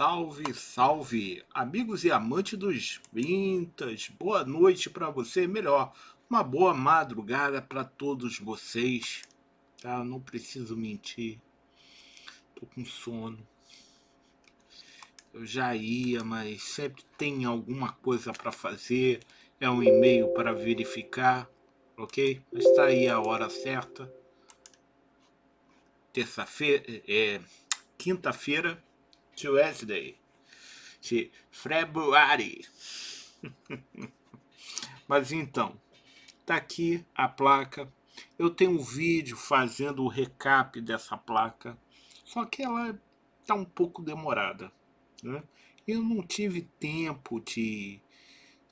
Salve, salve, amigos e amantes dos vintas. Boa noite para você, melhor, uma boa madrugada para todos vocês. Tá? Não preciso mentir. Tô com sono. Eu já ia, mas sempre tem alguma coisa para fazer. É um e-mail para verificar, ok? Está aí a hora certa. Terça-feira, é, quinta-feira Tuesday, de February. Mas então, tá aqui a placa. Eu tenho um vídeo fazendo o recap dessa placa, só que ela tá um pouco demorada, né? Eu não tive tempo de,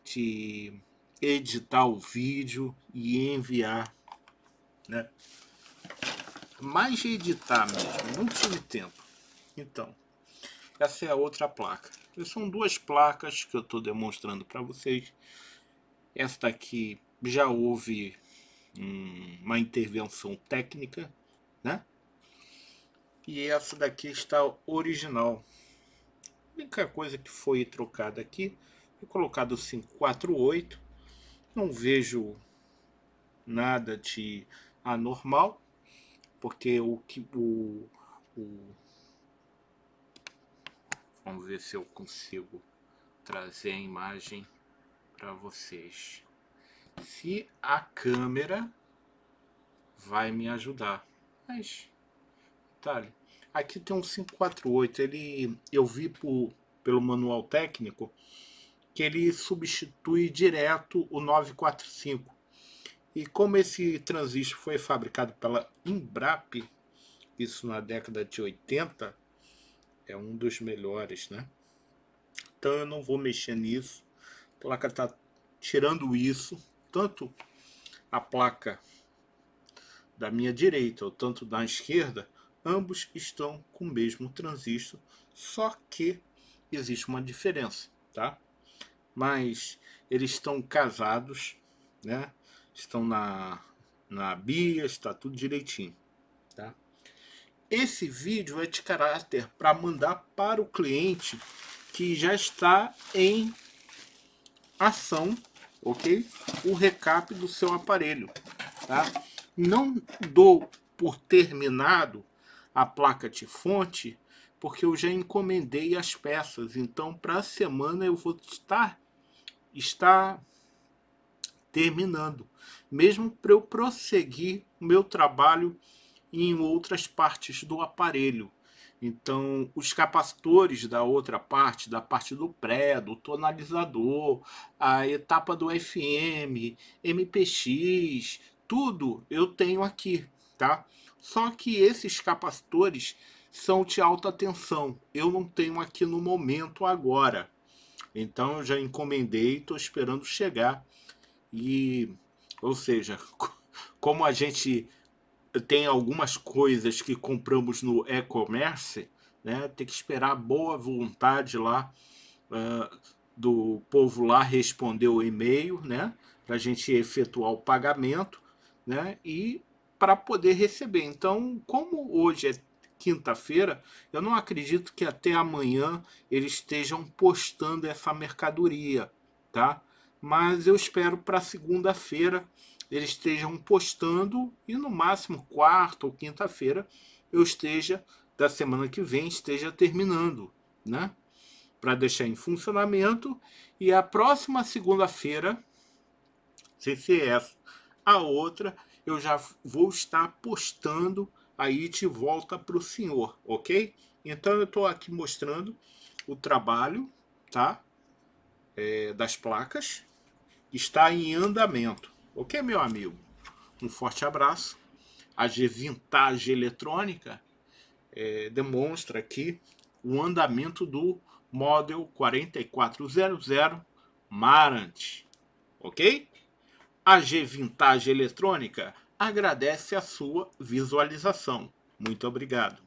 de editar o vídeo e enviar, né? Mais de editar mesmo, não tive tempo. Então, essa é a outra placa. são duas placas que eu estou demonstrando para vocês. Esta aqui já houve hum, uma intervenção técnica, né? E essa daqui está original. A única coisa que foi trocada aqui foi colocado 548. Não vejo nada de anormal, porque o que o, o Vamos ver se eu consigo trazer a imagem para vocês. Se a câmera vai me ajudar. Mas, detalhe, aqui tem um 548. Ele, eu vi por, pelo manual técnico que ele substitui direto o 945. E como esse transistor foi fabricado pela Embrap, isso na década de 80, é um dos melhores, né? Então eu não vou mexer nisso. A placa está tirando isso, tanto a placa da minha direita ou tanto da esquerda, ambos estão com o mesmo transistor, só que existe uma diferença, tá? Mas eles estão casados, né? Estão na, na BIAS, está tudo direitinho, tá? Esse vídeo é de caráter para mandar para o cliente que já está em ação, ok? O recap do seu aparelho, tá? Não dou por terminado a placa de fonte, porque eu já encomendei as peças. Então, para a semana eu vou estar, estar terminando, mesmo para eu prosseguir o meu trabalho e em outras partes do aparelho. Então, os capacitores da outra parte, da parte do pré, do tonalizador, a etapa do FM, MPX, tudo eu tenho aqui, tá? Só que esses capacitores são de alta tensão. Eu não tenho aqui no momento agora. Então, eu já encomendei, estou esperando chegar. E, ou seja, como a gente tem algumas coisas que compramos no e-commerce, né? Tem que esperar boa vontade lá uh, do povo lá responder o e-mail, né? Para a gente efetuar o pagamento, né? E para poder receber. Então, como hoje é quinta-feira, eu não acredito que até amanhã eles estejam postando essa mercadoria, tá? Mas eu espero para segunda-feira eles estejam postando e no máximo quarta ou quinta-feira eu esteja da semana que vem esteja terminando, né? Para deixar em funcionamento e a próxima segunda-feira, sem ser essa, a outra, eu já vou estar postando aí de volta para o senhor, ok? Então eu estou aqui mostrando o trabalho, tá? É, das placas está em andamento. Ok, meu amigo? Um forte abraço. A G Vintage Eletrônica é, demonstra aqui o andamento do Model 4400 Marant. Ok? A G Vintage Eletrônica agradece a sua visualização. Muito obrigado.